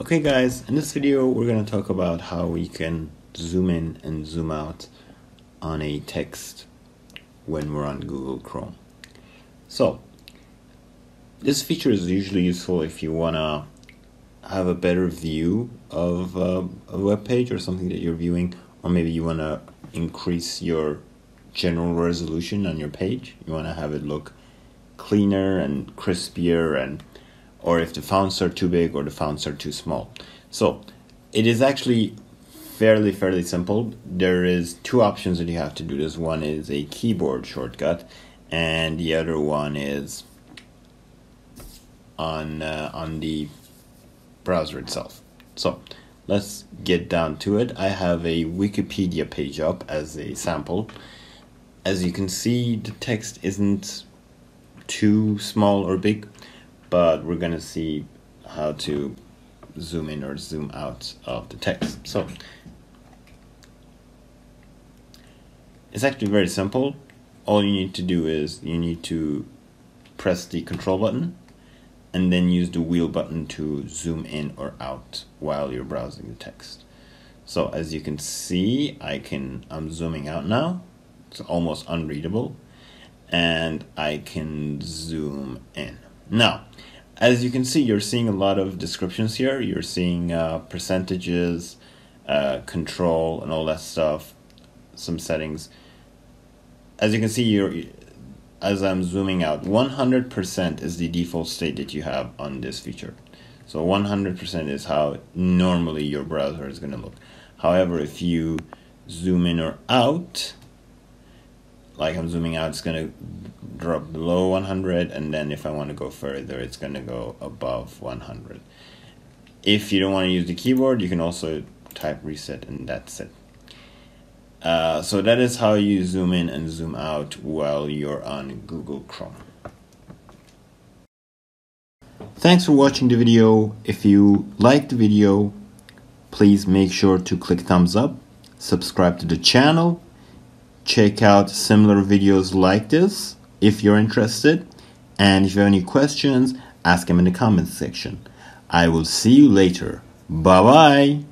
Okay guys, in this video we're going to talk about how we can zoom in and zoom out on a text when we're on Google Chrome. So, this feature is usually useful if you want to have a better view of uh, a web page or something that you're viewing, or maybe you want to increase your general resolution on your page. You want to have it look cleaner and crispier and or if the fonts are too big or the fonts are too small. So it is actually fairly fairly simple. There is two options that you have to do this. One is a keyboard shortcut and the other one is on uh, on the browser itself. So let's get down to it. I have a Wikipedia page up as a sample. As you can see, the text isn't too small or big but we're gonna see how to zoom in or zoom out of the text. So it's actually very simple. All you need to do is you need to press the control button and then use the wheel button to zoom in or out while you're browsing the text. So as you can see, I can I'm zooming out now. It's almost unreadable and I can zoom in. Now, as you can see, you're seeing a lot of descriptions here. You're seeing uh, percentages, uh, control, and all that stuff, some settings. As you can see, you're, as I'm zooming out, 100% is the default state that you have on this feature. So 100% is how normally your browser is going to look. However, if you zoom in or out, like I'm zooming out, it's to drop below 100 and then if I want to go further it's to go above 100 if you don't want to use the keyboard you can also type reset and that's it uh, so that is how you zoom in and zoom out while you're on Google Chrome. Thanks for watching the video. If you liked the video please make sure to click thumbs up subscribe to the channel check out similar videos like this if you're interested. And if you have any questions, ask them in the comments section. I will see you later. Bye bye.